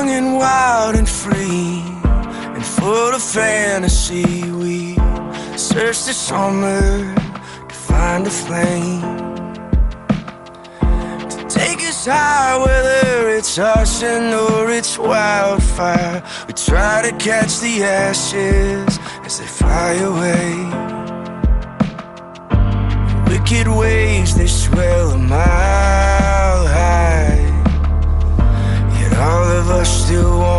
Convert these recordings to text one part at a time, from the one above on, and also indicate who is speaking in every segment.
Speaker 1: Running wild and free and full of fantasy, we search the summer to find a flame to take us high, whether it's arson or it's wildfire. We try to catch the ashes as they fly away. Wicked waves, they swell a mile all of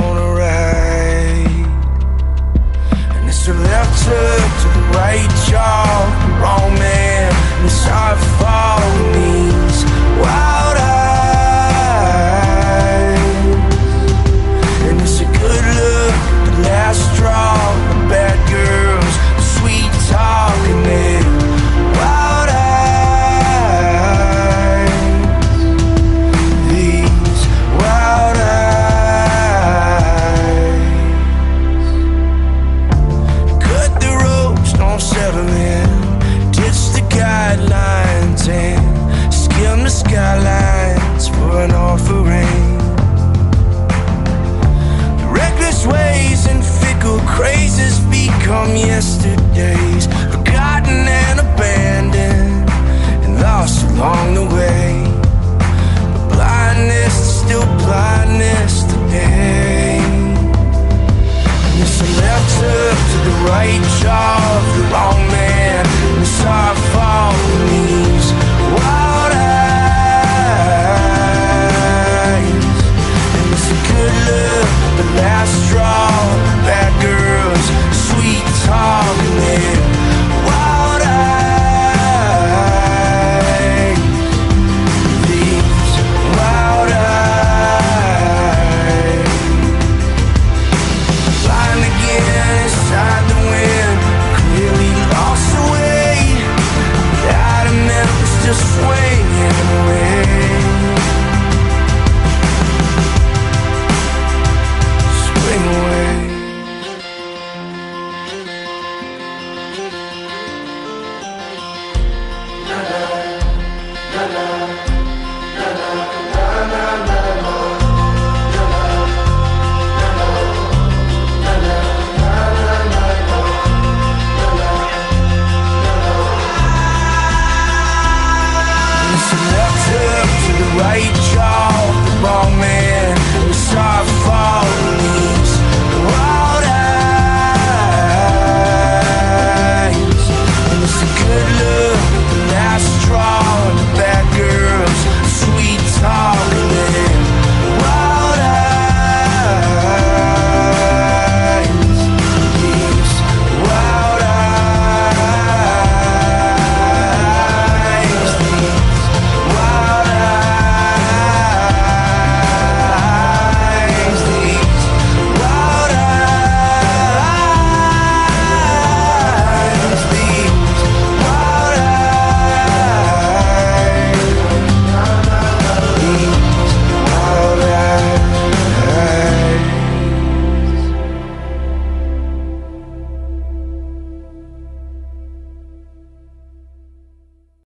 Speaker 1: skylines for an offering. Reckless ways and fickle crazes become yesterdays, minute, still to left, to the right, jaw.